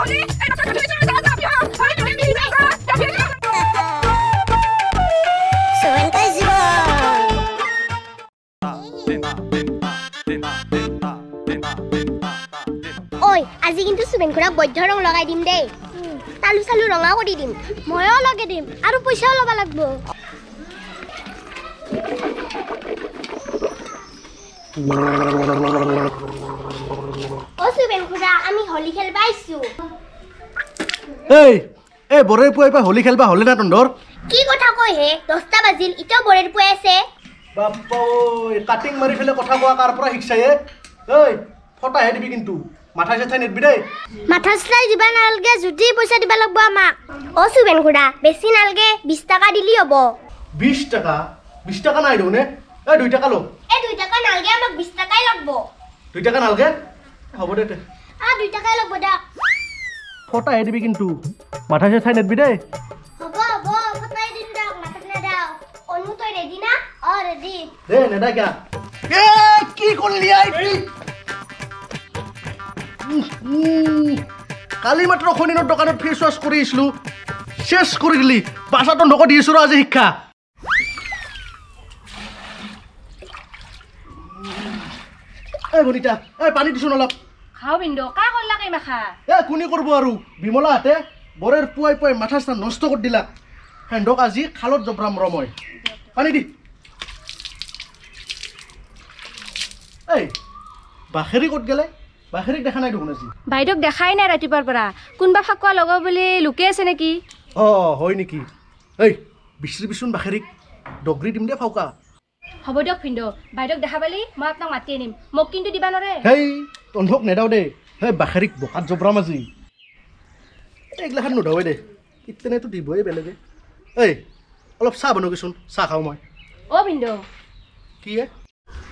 ঐ আজি কিন্তু চুবেন খুৰাক বৈধ্য ৰং লগাই দিম দেই। তালু চালু ৰঙা কৰি দিম। ময়ো লগাই দিম আৰু পইচাও ল'ব লাগিব। অ চুবেন খুৰা আমি হলি খেলিব আহিছোঁ এই এই বৰেৰ পুৱাই পৰা হোলী খেলবা হ'লে না তন্দৰ কি কথা কয় হে? দহটা বাজিল এতিয়াও বৰেৰ পুৱাই আছে। বাপ্পা ঐ কাটিং মাৰি ফেলে কথা কোৱা কাৰ পৰা শিকছাই ঐ ফটাহে দিবি কিন্তু। মাথাই চাথাই নেদবি দেই। মাথা চিলাই দিবা নালাগে যদি পইচা দিব লাগিব আমাক। অ চুবেন খুৰা বেছি নালাগে বিছ টকা দিলি হ'ব। বিছ টকা? বিছ টকা নাই দেখোন এই দুই টকা ল এই দুই টকা নালাগে আমাক বিছ টকাই লাগিব। দুই টকা নালগে? হ'ব দে তে। আ দুই টকাই লাগিব দিয়ক ফটাহে দিবি কিন্তু। মাথাই চাথাই নেদবি দেই। এ। কালি মাত্ৰ শনিনৰ দোকানত ফেচ ৱাছ কৰি আহিছিলোঁ চেছ কৰি দিলি। বাচাটো নক দি আছোঁ ৰ আজি শিক্ষা। এই বনিতা এই পানী দিছোন অলপ। খাওঁ বিন্দু কা কৰলা কেই মাখা। এ কোনে কৰিব আৰু? বিমলাহঁতে বৰেৰ পুৱাই পুৱাই মাথা চাথা নষ্ট কৰি দিলা। সেন্দক আজি খালত জবৰাম ৰ মই পানী দি। এই বাখেৰি ক'ত গেলে? বাখেৰিক দেখা নাই দেখোন আজি। বাইদেউক দেখাই নাই ৰাতিপুৱাৰ পৰা। কোনোবা ফাকুৱা লগৰ বুলি লুকাই আছে নেকি? অঁ হয় নেকি? এই বিচৰিবিচোন বাখেৰিক ডগৰি দিম দে ফাউকা। হ'ব দিয়ক ভিন্দু বাইদেউক দেখা পালি মই আপোনাক মাতি আনিম। মোক কিন্তু দিবা হেই তন্ধক নেদাও দে সেই বাখেৰিক বোকাত জবৰাম আজি এইগিলাখান নোধাৱে দে কিতেনেতো দিবই বেলেগে এই অলপ চাহ বনাবিচোন চাহ খাওঁ মই অ' ভিন্দু কি এ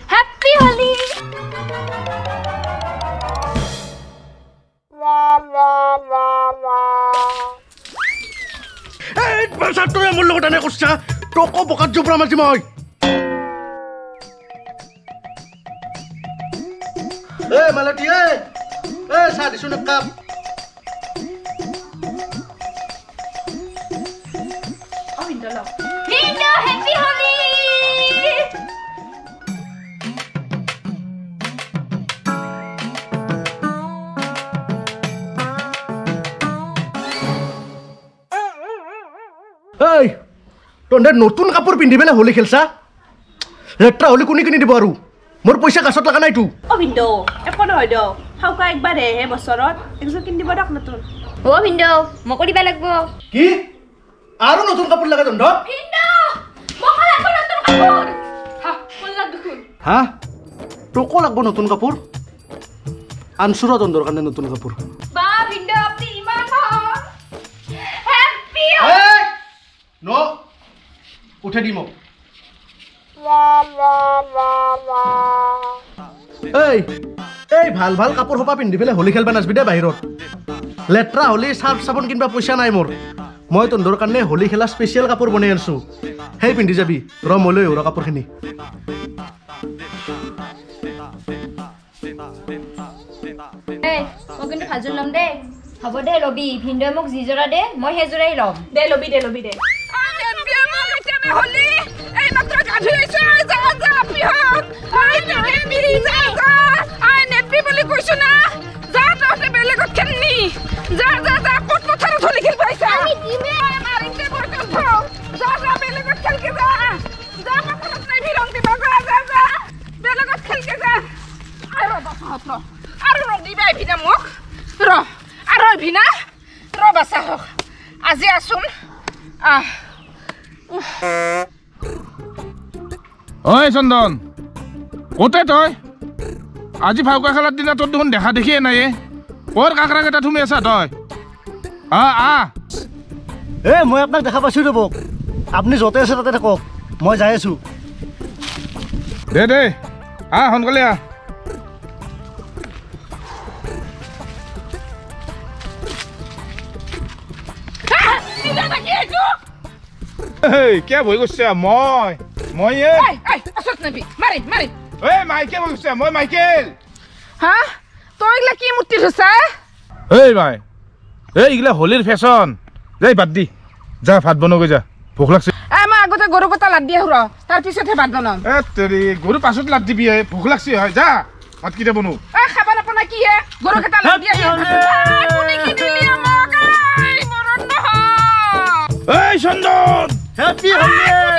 হেপ্পী হলি এই মোৰ লগত এনে কৰিছা তোকো বোকাত জবৰাম আজি মই এই মালতী এই এই চাহ দিছোন এক কাপ অ' ভিন্দু লওক ভিন্দু হেপী হলি এই তহঁতে নতুন কাপোৰ পিন্ধি পেলাই হোলী খেলছা লেত্ৰা হোলী কোনে কিনি দিব আৰু মোৰ পইচা কাছত লগা নাইতো অ ভিন্দু একো নহয় দিয়ক। ফাউকা একবাৰহে বছৰত একযোৰ কিনি দিব দিয়ক নতুন। অ' ভিন্দু মোকো দিবা লাগিব। কি? আৰু নতুন কাপোৰ লাগে তহঁতক হা তোকো লাগব নতুন কাপোৰ? আনছো ৰ তহঁতৰ কাৰণে নতুন কাপোৰ। বা উঠাই দি মোক। এই এই ভাল ভাল কাপোৰ সোপা পিন্ধি পেলাই হোলী খেলবা নাচবি দে বাহিৰত। লেতেৰা হ'লে চাৰ্ফ চাবোন কিনিবা পইচা নাই মোৰ। মই তহঁতৰ কাৰণে হোলী খেলা স্পেচিয়েল কাপোৰ বনাই আনিছোঁ। সেই পিন্ধি যাবি। ৰ মই লৈ আহিব কাপোৰখিনি। এই মই কিন্তু ভালযোৰ ল'ম দেই হ'ব দে ৰবি। ভিন্দুৱে মোক যিযোৰা দে মই সেইযোৰাই ল'ম। দে ল'বি দে ল'বি দে। আমি দিমে আজি আছোন। আহ। ঐ চন্দন ক'তে তই? আজি ফাউকা খেলাৰ দিনা তোৰ দেখোন দেখা দেখিয়ে নাই ক'ৰ কাকৰা কেইটা থুমি আছা তই? আহ আহ এ মই আপোনাক দেখা পাইছোঁ ৰ'ব। আপুনি য'তে আছে তাতে থাকক। মই যাই আছোঁ। দে দে। আহ সোনকালে আহ। কিয় ভয় কৰিছে মই মই এই এই মাইকেল ভয় কৰিছে মই মাইকেল হা তই এইগিলা কি মূৰ্তি থৈছা এই মাই এই এইগিলা হোলীৰ ফেশ্বন যাই বাদ দি যা ভাত বনাওগৈ যা ভোক লাগছে এ মই আগতে গৰু কটা লাদ দি আহোঁ ৰ তাৰ পিছতহে ভাত বনাম এ তেৰি গৰু পাছত লাদ দিবি ভোক লাগছে হয় যা ভাত কেইটা বনো এ খাব নাপানা কি হে গৰু কেইটা লাদ দি হেপী হলি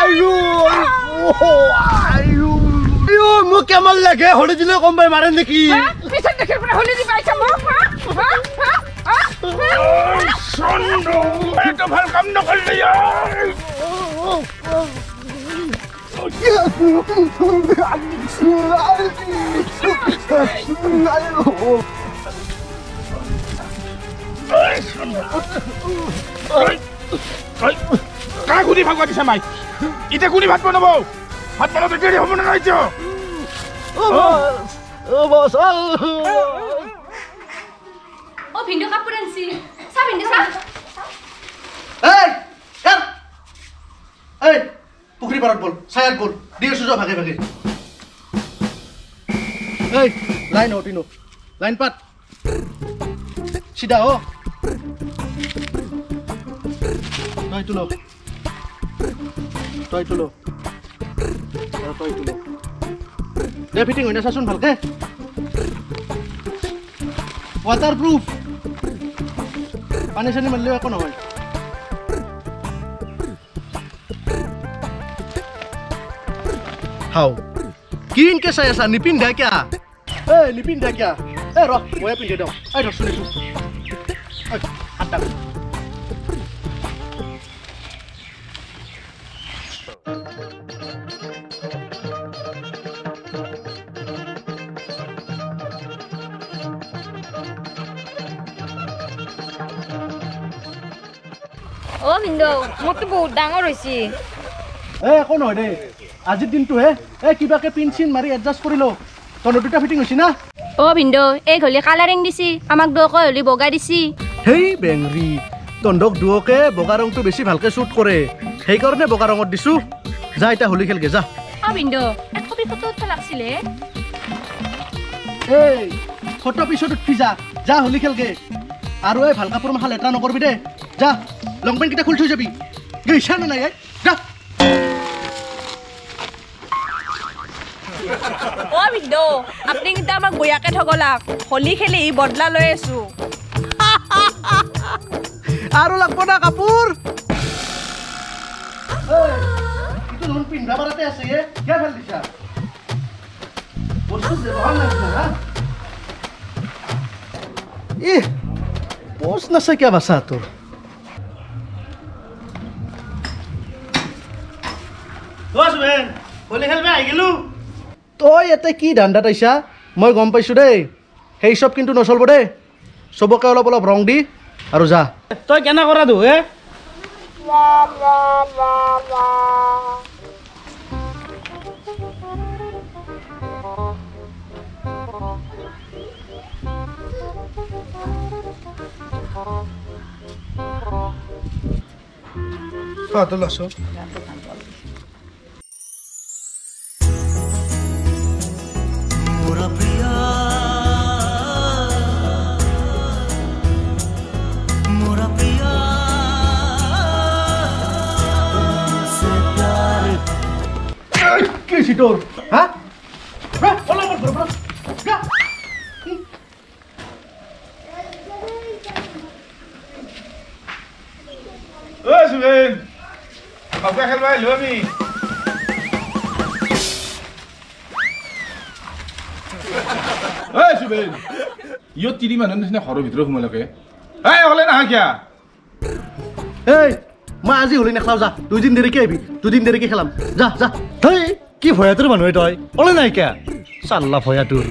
আইও আইও আইও মোক কেমন লাগে হলি দিলে কম পাই মাৰে নেকি হা? পিছত দেখিৰ পৰা হলি দি পাইছা মোক হা? হা? হা? হা? চন্দন এইটো ভাল কাম নকৰিলি কাক শুনি ভাগৱা দিছে মাই এতিয়া কোনে ভাত বনাব? ভাত বনাওঁতে দেৰি হ'ব নে নাই অ কাপোৰ আনছি। চা চা এই পুখুৰী পাৰত বল চায়াত বল দি আছো যোৱা ভাগে ভাগে। এই লাইন হ তিনো লাইন পাত। চিধা হ তই তুলো তই তুলো। তই তুলো। দে ফিটিং হৈ না চাচোন ভালকে। ৱাটাৰ প্ৰুফ পানী চানী মাৰিলেও একো নহয়। হাও। কি ইনকে চাই আছা? নিপিন্ধা কিয়া এ নিপিন্ধা কিয়া এ ৰ ময়ে পিন্ধি দিওঁ। এই ধৰচোন এইটো অ ভিন্দু মোৰতো বহুত ডাঙৰ হৈছে। এ একো নহয় দেই। আজিৰ দিনটোহে এ কিবাকে পিন চিন মাৰি এডজাষ্ট কৰি লওঁ তহঁতৰ দুটা ফিটিং হৈছে না? অ ভিন্দু এই হলি কালাৰিং দিছি। আমাক দুয়োকৈ হলি বগা দিছি। সেই বেংৰি। তহঁতক দুয়োকে বগা ৰংটো বেছি ভালকে শ্বুট কৰে। সেইকাৰণে বগা ৰঙত দিছোঁ। যা এতিয়া হোলী খেলগে যা। অ ভিন্দু এক কপি ফটো উঠবা লাগছিলে। এই ফটো পিছত উঠি যা। যা হোলী খেলগে। আৰু এই ভাল কাপোৰ মাখা লেতেৰা নকৰবি দে। যা। লং খুলি থৈ যাবি। গৈছা নে নাই এই? যা অ আপুনি কিন্তু আমাক বয়াকে ঠগলাক হলি খেলি বদলা লৈ আছো আৰু লাগব না কাপোৰ পিন্ধা বাৰতে আছে এ। কিয় ভালো দিছা বস্তু ব্যৱহাৰ নাই কৰা, হা ই পোষ্ট নাছে কিয় বাচা তোৰ তই ইয়াতে কি ধান্দাত আহিছা মই গম পাইছোঁ দেই। সেই চব কিন্তু নচলিব দেই। চবকে অলপ অলপ ৰং দি আৰু যা। তই কেনে কৰা দু হে? তোৰ হা ৰা, অলপ অলপ ঘৰৰ পৰা। যা। ঐ সুবেন ভালকৈ খেলবা আহিলো আমি ঐ সুবেন ইয়ত তিৰি মানুহৰ নিচিনা ঘৰৰ ভিতৰত মই আজি হলি নেখেলাও যা। দুদিন দেৰিকে আহিবি দুদিন দেৰিকে খেলাম। যা যা। তই কি ভয়া ভয়াটোৰ মানুহে তই অলে নাইকিয়া। চাল্লা ভয়াটোৰ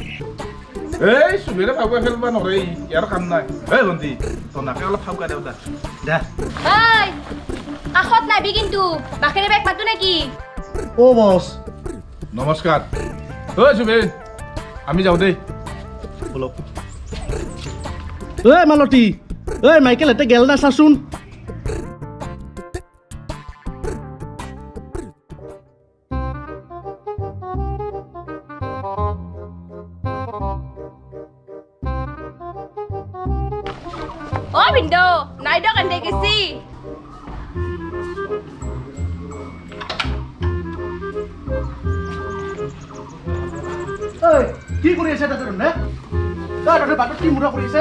এই সুবেনে ভালকৈ খেলবা নৰে ইয়াৰ কাম নাই। এই ভণ্টি তনাকে অলপ ফাউকা দেও দা। দে। কাষত নাবি কিন্তু। বাখেৰে বেগ মাতো নেকি? অ' বছ। নমস্কাৰ। ঐ সুবেন আমি যাওঁ দেই। বলক ঐ মালতী। ঐ মাইকেল হেঁতে গেল না চাচোন। অ ভিন্দ নাই দিয়ক এনে গেছি ঐ কি কৰি আছে তাতে নে তই তাতে বাটত কি মূৰা কৰি আছে